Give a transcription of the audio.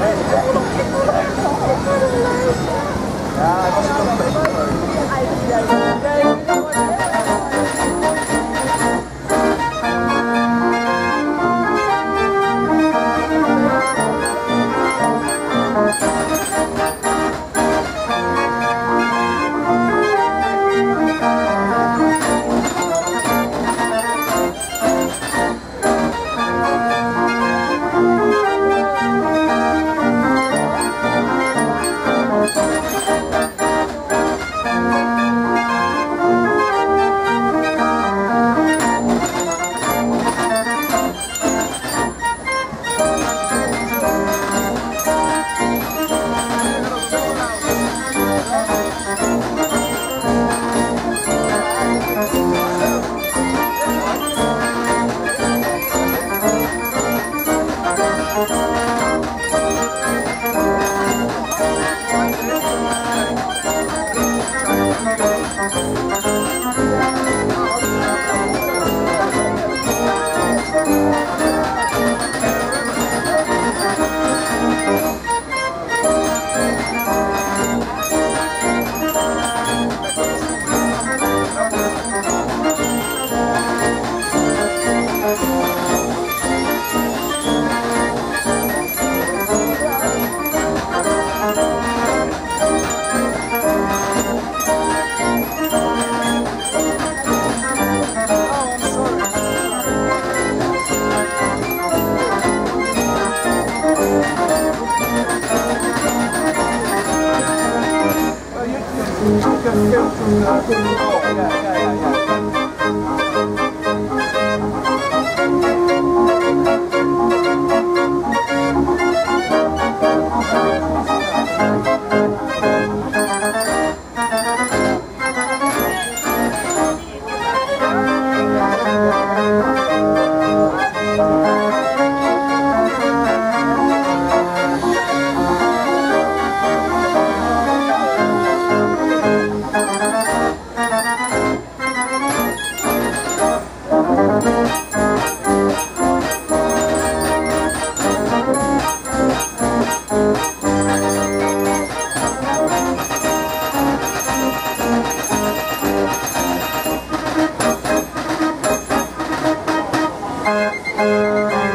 Rồi, con xin chúc mừng mọi người. just go the. Yeah, yeah, yeah, yeah. Música